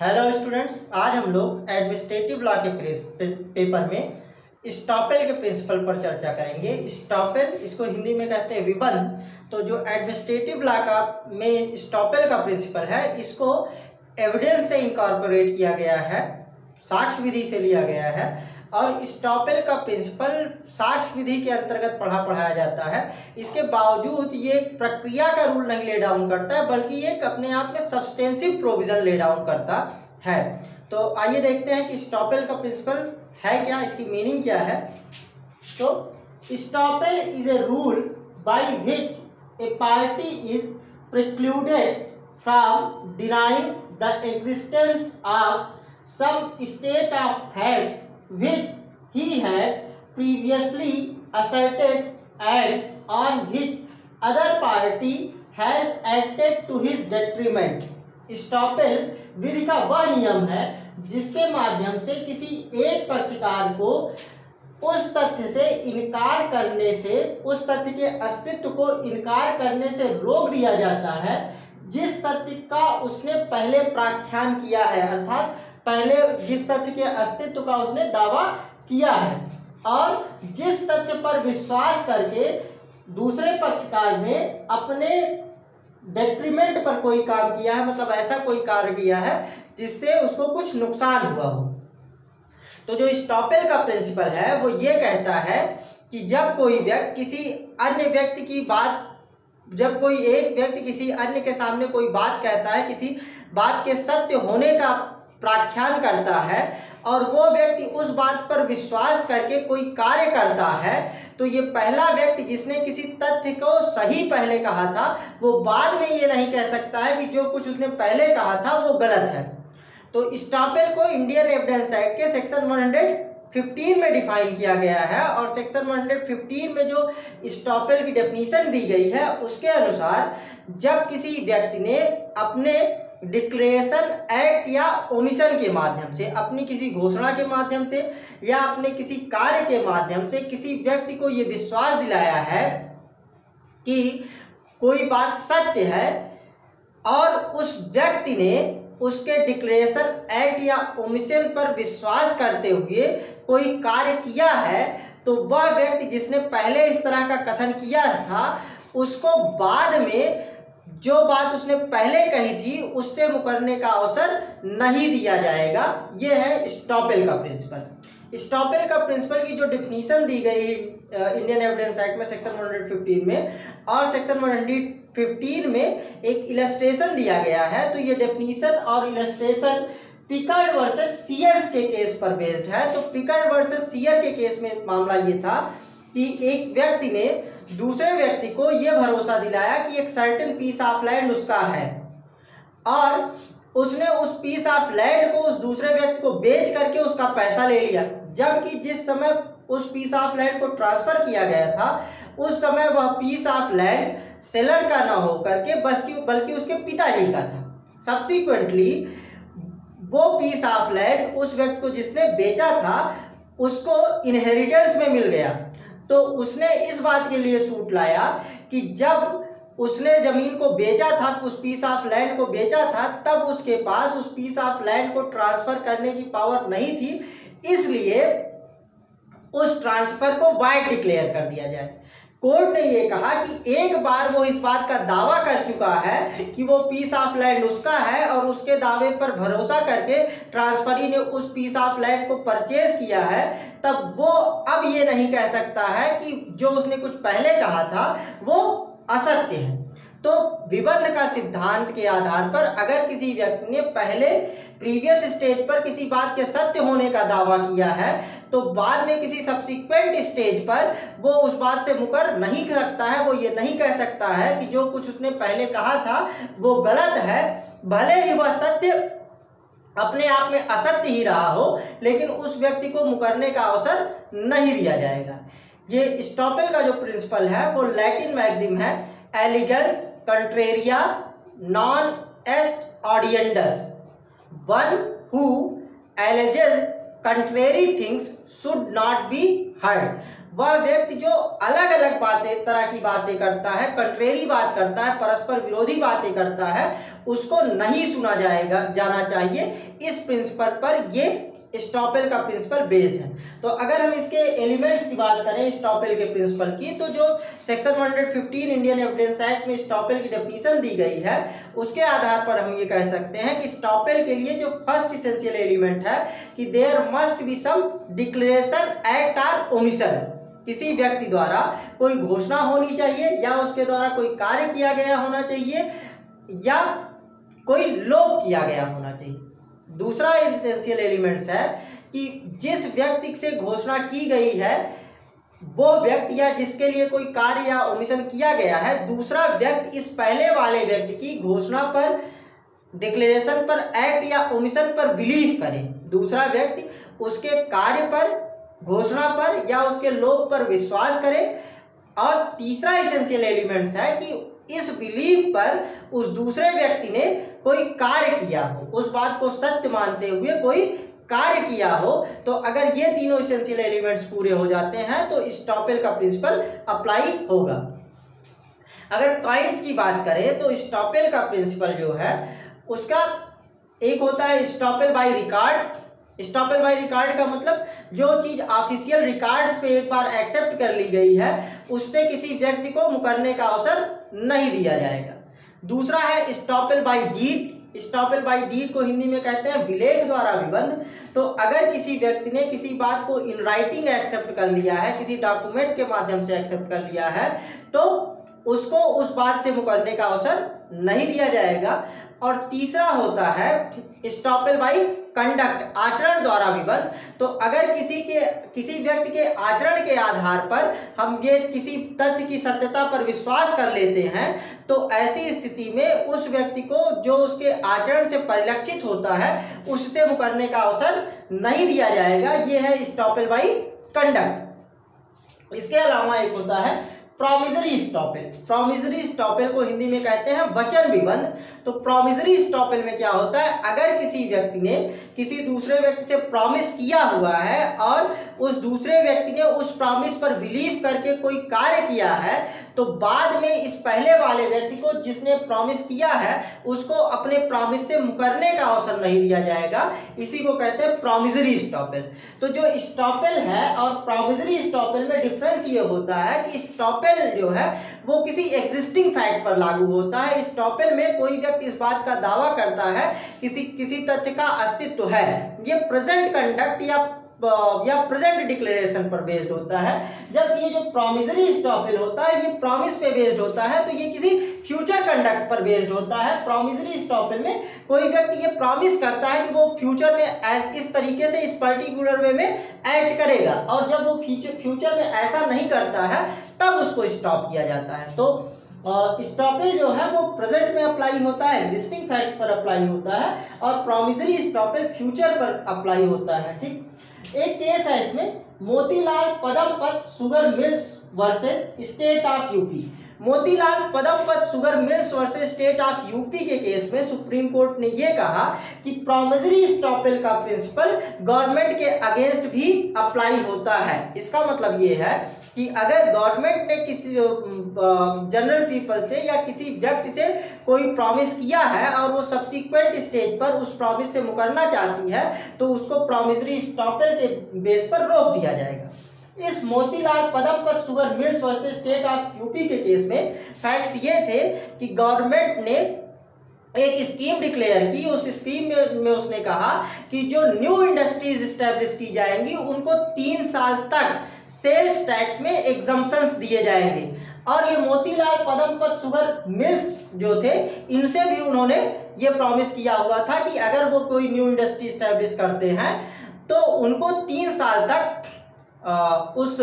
Hello students आज हम लोग एडमिनिस्ट्रेटिव लॉ के पेपर में स्टॉपेल के प्रिंसिपल पर चर्चा करेंगे। स्टॉपेल इसको हिंदी में कहते हैं विबंध। तो जो एडमिनिस्ट्रेटिव लॉ का में स्टॉपेल का प्रिंसिपल है, इसको एविडेंस से इनकॉर्पोरेट किया गया है, साक्ष्य विधि से लिया गया है। और स्टॉपेल का प्रिंसिपल साक्ष्य विधि के अंतर्गत पढ़ा पढ़ाया जाता है। इसके बावजूद ये प्रक्रिया का रूल नहीं ले डाउन करता है, बल्कि ये अपने आप में सब्सटेंसिव प्रोविज़न ले डाउन करता है। तो आइए देखते हैं कि स्टॉपेल का प्रिंसिपल है क्या, इसकी मीनिंग क्या है। तो estoppel is a rule by which a party is precluded from denying the existence of some state of facts which he had previously asserted and on which other party has acted to his detriment. Estoppel विधि का वह नियम है, जिसके माध्यम से किसी एक पक्षकार को उस तथ्य से इनकार करने से, उस तथ्य के अस्तित्व को इनकार करने से रोक दिया जाता है, जिस तथ्य का उसने पहले प्राख्यान किया है, अर्थात पहले जिस तथ्य के अस्तित्व का उसने दावा किया है, और जिस तथ्य पर विश्वास करके दूसरे पक्षकार ने अपने डेट्रीमेंट पर कोई काम किया है मतलब ऐसा कोई कार्य किया है, जिससे उसको कुछ नुकसान हुआ हो। तो जो स्टॉपेल का प्रिंसिपल है, वो ये कहता है कि जब कोई व्यक्ति, किसी अन्य व्यक्ति की बात, जब कोई एक व्यक्ति किसी अन्य के सामने कोई बात कहता है, किसी बात के सत्य होने का प्राख्यान करता है और वो व्यक्ति उस बात पर विश्वास करके कोई कार्य करता है तो ये पहला व्यक्ति जिसने किसी तथ्य को सही पहले कहा था, वो बाद में ये नहीं कह सकता है कि जो कुछ उसने पहले कहा था वो गलत है। तो स्टापेल को इंडियन एविडेंस एक्ट के सेक्शन 115 में डिफाइन किया गया है और सेक्शन 115 में जो स्टॉपेल की डेफिनेशन दी गई है, उसके अनुसार जब किसी व्यक्ति ने अपने डिक्लेरेशन एक्ट या ओमिशन के माध्यम से, अपनी किसी घोषणा के माध्यम से या अपने किसी कार्य के माध्यम से किसी व्यक्ति को ये विश्वास दिलाया है कि कोई बात सत्य है और उस व्यक्ति ने उसके डिक्लेरेशन एक्ट या ओमिशन पर विश्वास करते हुए कोई कार्य किया है तो वह व्यक्ति जिसने पहले इस तरह का कथन किया था, उसको बाद में जो बात उसने पहले कही थी, उससे मुकरने का अवसर नहीं दिया जाएगा। ये है स्टॉपेल का प्रिंसिपल। स्टॉपेल का प्रिंसिपल की जो डिफिनीशन दी गई इंडियन एविडेंस एक्ट में सेक्शन 115 में और सेक्शन 115 में एक इलस्ट्रेशन दिया गया है। तो ये डेफिनीशन और इलस्ट्रेशन पिकर्ड वर्सेस सीयर्स के केस पर बेस्ड है। तो पिकर्ड वर्सेस सीयर के केस में मामला ये था कि एक व्यक्ति ने दूसरे व्यक्ति को यह भरोसा दिलाया कि एक सर्टेन पीस ऑफ़ लैंड उसका है। और उसने उस पीस ऑफ़ लैंड को उस दूसरे व्यक्ति को बेच करके उसका पैसा ले लिया। जबकि जिस समय उस पीस ऑफ़ लैंड को ट्रांसफ़र किया गया था, उस समय वह पीस ऑफ़ लैंड सेलर का ना हो करके बस की बल्कि उसके पिताजी का था। सब्सिक्वेंटली वो पीस ऑफ़ लैंड उस व्यक्ति को जिसने बेचा था, उसको इनहेरिटेंस में मिल गया। तो उसने इस बात के लिए सूट लाया कि जब उसने ज़मीन को बेचा था, उस पीस ऑफ़ लैंड को बेचा था, तब उसके पास उस पीस ऑफ़ लैंड को ट्रांसफ़र करने की पावर नहीं थी, इसलिए उस ट्रांसफ़र को वाइट डिक्लेयर कर दिया जाए। कोर्ट ने यह कहा कि एक बार वो इस बात का दावा कर चुका है कि वो पीस ऑफ़ लैंड उसका है और उसके दावे पर भरोसा करके ट्रांसफरी ने उस पीस ऑफ़ लैंड को परचेज किया है, तब वो अब ये नहीं कह सकता है कि जो उसने कुछ पहले कहा था, वो असत्य है। तो विबंध का सिद्धांत के आधार पर अगर किसी व्यक्ति ने पहले प्रीवियस स्टेज पर किसी बात के सत्य होने का दावा किया है तो बाद में किसी सब्सिक्वेंट स्टेज पर वो उस बात से मुकर नहीं कर सकता है, वो ये नहीं कह सकता है कि जो कुछ उसने पहले कहा था, वो गलत है। भले ही वह तथ्य अपने आप में असत्य ही रहा हो, लेकिन उस व्यक्ति को मुकरने का अवसर नहीं दिया जाएगा। ये स्टॉपेल का जो प्रिंसिपल है, वो लैटिन मैगजिम है एलिगेंस कंट्रेरिया नॉन एस्ट ऑडियंडस one who alleges contrary things should not be heard वह व्यक्ति जो अलग अलग बातें, तरह की बातें करता है कंट्रेरी बात करता है, परस्पर विरोधी बातें करता है, उसको नहीं सुना जाएगा, जाना चाहिए। इस प्रिंसिपल पर ये स्टॉपेल का प्रिंसिपल बेस्ड है। तो अगर हम इसके एलिमेंट्स की बात करें, स्टॉपेल के प्रिंसिपल की तो जो सेक्शन 115 इंडियन एविडेंस एक्ट में स्टॉपेल की डेफिनेशन दी गई है, उसके आधार पर हम ये कह सकते हैं कि स्टॉपेल के लिए जो फ़र्स्ट इसेंशियल एलिमेंट है कि there must be some declaration act or omission किसी व्यक्ति द्वारा कोई घोषणा होनी चाहिए या उसके द्वारा कोई कार्य किया गया होना चाहिए या कोई लोप किया गया होना चाहिए। दूसरा एसेंशियल एलिमेंट्स है कि जिस व्यक्ति से घोषणा की गई है, वो व्यक्ति या जिसके लिए कोई कार्य या ओमिशन किया गया है, दूसरा व्यक्ति इस पहले वाले व्यक्ति की घोषणा पर डिक्लेरेशन पर एक्ट या ओमिशन पर बिलीव करे। दूसरा व्यक्ति उसके कार्य पर घोषणा पर या उसके लोक पर विश्वास करे। और तीसरा इसेंशियल एलिमेंट्स है कि इस बिलीव पर उस दूसरे व्यक्ति ने कोई कार्य किया हो, उस बात को सत्य मानते हुए कोई कार्य किया हो तो अगर ये तीनों इसेंशियल एलिमेंट्स पूरे हो जाते हैं तो स्टॉपेल का प्रिंसिपल अप्लाई होगा। अगर काइंड्स की बात करें तो स्टॉपेल का प्रिंसिपल जो है, उसका एक होता है estoppel by record estoppel by record का मतलब जो चीज़ ऑफिशियल रिकॉर्ड्स पे एक बार एक्सेप्ट कर ली गई है, उससे किसी व्यक्ति को मुकरने का अवसर नहीं दिया जाएगा। दूसरा है estoppel by deed estoppel by deed को हिंदी में कहते हैं विलेख द्वारा विबंध। तो अगर किसी व्यक्ति ने किसी बात को इन राइटिंग एक्सेप्ट कर लिया है, किसी डॉक्यूमेंट के माध्यम से एक्सेप्ट कर लिया है तो उसको उस बात से मुकरने का अवसर नहीं दिया जाएगा। और तीसरा होता है स्टॉपेल बाई कंडक्ट आचरण द्वारा विबद्ध। तो अगर किसी के, किसी व्यक्ति के आचरण के आधार पर हम ये किसी तथ्य की सत्यता पर विश्वास कर लेते हैं तो ऐसी स्थिति में उस व्यक्ति को जो उसके आचरण से परिलक्षित होता है, उससे मुकरने का अवसर नहीं दिया जाएगा। ये है स्टॉपेल बाई कंडक्ट इसके अलावा एक होता है प्रोमिजरी स्टॉपेल प्रोमिजरी स्टॉपेल को हिंदी में कहते हैं वचन विबंध। तो प्रोमिजरी स्टॉपेल में क्या होता है? अगर किसी व्यक्ति ने किसी दूसरे व्यक्ति से प्रॉमिस किया हुआ है और उस दूसरे व्यक्ति ने उस प्रॉमिस पर बिलीव करके कोई कार्य किया है तो बाद में इस पहले वाले व्यक्ति को जिसने प्रॉमिस किया है, उसको अपने प्रॉमिस से मुकरने का अवसर नहीं दिया जाएगा। इसी को कहते हैं प्रोमिजरी स्टॉपेल तो जो स्टॉपेल है और प्रोमिजरी स्टॉपेल में डिफरेंस ये होता है कि स्टॉपेल जो है, वो किसी एग्जिस्टिंग फैक्ट पर लागू होता है। स्टॉपेल में कोई व्यक्ति इस बात का दावा करता है, किसी किसी तथ्य का अस्तित्व है। ये प्रेजेंट कंडक्ट या या प्रेजेंट डिक्लेरेशन पर बेस्ड होता है। जब ये जो प्रोमिजरी स्टॉपेल होता है, ये प्रॉमिस पे बेस्ड होता है तो ये किसी फ्यूचर कंडक्ट पर बेस्ड होता है। प्रोमिजरी स्टॉपेल में कोई व्यक्ति ये प्रॉमिस करता है कि वो फ्यूचर में इस तरीके से इस पर्टिकुलर वे में एक्ट करेगा। और जब वो फ्यूचर में ऐसा नहीं करता है, तब उसको स्टॉप किया जाता है। तो स्टॉपेज जो है, वो प्रेजेंट में अप्लाई होता है एग्जिस्टिंग फैक्ट्स पर अप्लाई होता है, और प्रोमिजरी स्टॉपेज फ्यूचर पर अप्लाई होता है, ठीक? एक केस है इसमें, Motilal Padampat sugar mills versus state of UP. Motilal Padampat sugar mills versus state of UP के केस में सुप्रीम कोर्ट ने यह कहा कि प्रोमिजरी स्टॉपेल का प्रिंसिपल गवर्नमेंट के अगेंस्ट भी अप्लाई होता है। इसका मतलब यह है कि अगर गवर्नमेंट ने किसी जनरल पीपल से या किसी व्यक्ति से कोई प्रॉमिस किया है और वो सब्सिक्वेंट स्टेज पर उस प्रॉमिस से मुकरना चाहती है तो उसको प्रॉमिसरी स्टॉपेल के बेस पर रोक दिया जाएगा। इस Motilal Padampat sugar mills versus state of UP के केस में फैक्ट्स ये थे कि गवर्नमेंट ने एक स्कीम डिक्लेयर की। उस स्कीम में, उसने कहा कि जो न्यू इंडस्ट्रीज़ स्टैब्लिश की जाएँगी उनको तीन साल तक सेल्स टैक्स में एग्जाम्पन्स दिए जाएँगे। और ये मोतीलाल पदमपत शुगर मिल्स जो थे इनसे भी उन्होंने ये प्रॉमिस किया हुआ था कि अगर वो कोई न्यू इंडस्ट्री स्टैब्लिश करते हैं तो उनको तीन साल तक आ, उस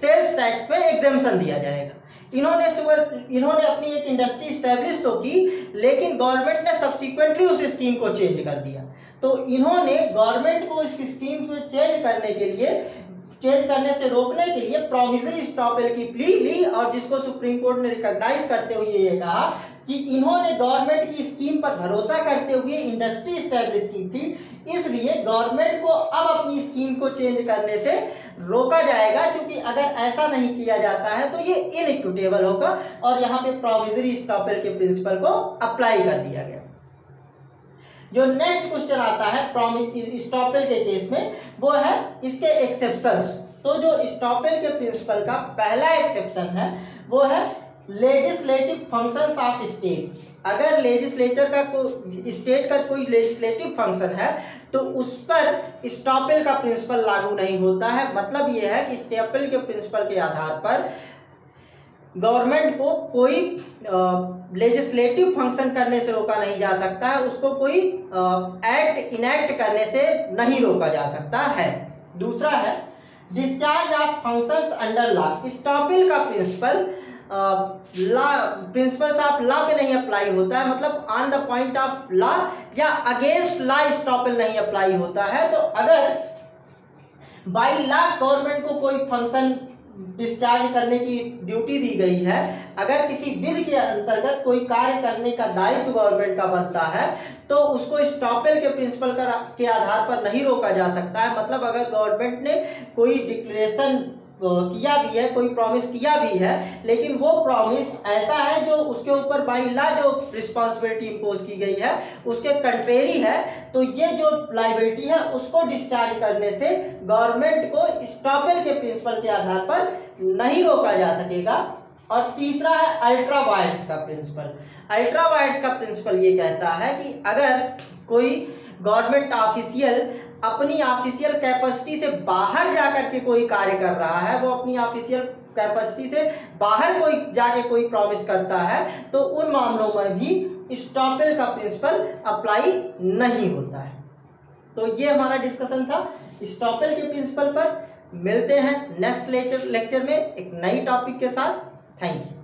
सेल्स टैक्स में एग्जामेशन दिया जाएगा। इन्होंने शुगर इन्होंने अपनी एक इंडस्ट्री स्टैब्लिश तो की लेकिन गवर्नमेंट ने सब्सिक्वेंटली उस स्कीम को चेंज कर दिया। तो इन्होंने गवर्नमेंट को इस स्कीम को चेंज करने के लिए चेंज करने से रोकने के लिए प्रोविजरी स्टॉपेल की प्ली ली और जिसको सुप्रीम कोर्ट ने रिकॉग्नाइज करते हुए ये कहा कि इन्होंने गवर्नमेंट की स्कीम पर भरोसा करते हुए इंडस्ट्री स्टैब्लिश की थी, इसलिए गवर्नमेंट को अब अपनी स्कीम को चेंज करने से रोका जाएगा, क्योंकि अगर ऐसा नहीं किया जाता है तो ये इनइक्विटेबल होगा और यहाँ पे प्रोविजरी स्टॉपेल के प्रिंसिपल को अप्लाई कर दिया गया। जो नेक्स्ट क्वेश्चन आता है स्टॉपेल के केस में, वो है इसके एक्सेप्शन तो जो स्टॉपेल के प्रिंसिपल का पहला एक्सेप्शन है, वो है लेजिस्लेटिव फ़ंक्शंस ऑफ़ स्टेट अगर लेजिस्लेचर का कोई स्टेट का कोई लेजिस्लेटिव फ़ंक्शन है तो उस पर स्टॉपेल का प्रिंसिपल लागू नहीं होता है. मतलब ये है कि स्टॉपेल के प्रिंसिपल के आधार पर गवर्नमेंट को कोई लेजिस्लेटिव फ़ंक्शन करने से रोका नहीं जा सकता है उसको कोई एक्ट इनैक्ट करने से नहीं रोका जा सकता है। दूसरा है discharge of functions under law estoppel का principle law principles of law पे नहीं अप्लाई होता है। मतलब on the point of law या अगेंस्ट लॉ स्टॉपिल नहीं अप्लाई होता है। तो अगर बाई लॉ गवर्नमेंट को कोई फ़ंक्शन डिस्चार्ज करने की ड्यूटी दी गई है। अगर किसी विधि के अंतर्गत कोई कार्य करने का दायित्व गवर्नमेंट का बनता है तो उसको स्टॉपेल के प्रिंसिपल का, के आधार पर नहीं रोका जा सकता है। मतलब अगर गवर्नमेंट ने कोई डिक्लेरेशन किया भी है, कोई प्रॉमिस किया भी है, लेकिन वो प्रॉमिस ऐसा है जो उसके ऊपर बाई ला जो रिस्पॉन्सिबिलिटी इम्पोज की गई है, उसके कंट्रेरी है तो ये जो लाइबिलिटी है, उसको डिस्चार्ज करने से गवर्नमेंट को स्टॉपेल के प्रिंसिपल के आधार पर नहीं रोका जा सकेगा। और तीसरा है अल्ट्रा वायर्स का प्रिंसिपल अल्ट्रा वायर्स का प्रिंसिपल ये कहता है कि अगर कोई गवर्नमेंट ऑफिशियल अपनी ऑफिशियल कैपेसिटी से बाहर जाकर के कोई कार्य कर रहा है, वो अपनी ऑफिशियल कैपेसिटी से बाहर कोई, जाके कोई प्रॉमिस करता है तो उन मामलों में भी स्टॉपेल का प्रिंसिपल अप्लाई नहीं होता है। तो ये हमारा डिस्कशन था स्टॉपेल के प्रिंसिपल पर। मिलते हैं नेक्स्ट लेक्चर लेक्चर में एक नई टॉपिक के साथ। Thank you